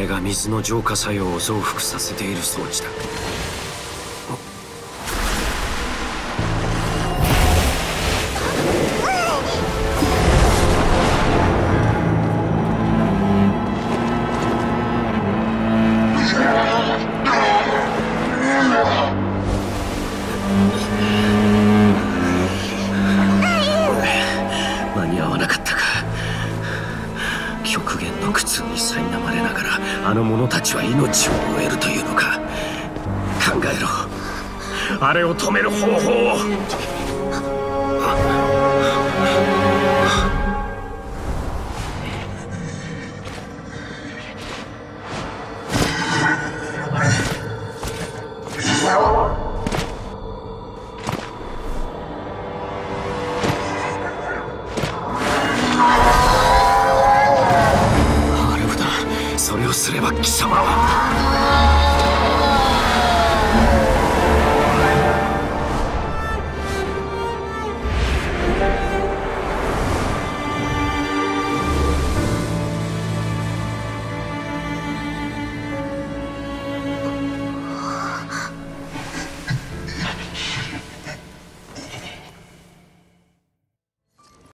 れが水の浄化作用を増幅させている装置だ。間に合わなかったか。極限の苦痛に苛まれながら。あの者たちは命を終えるというのか。考えろ。あれを止める方法を。それをすれば貴様は。